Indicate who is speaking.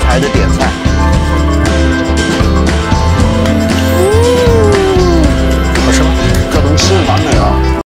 Speaker 1: 才的点菜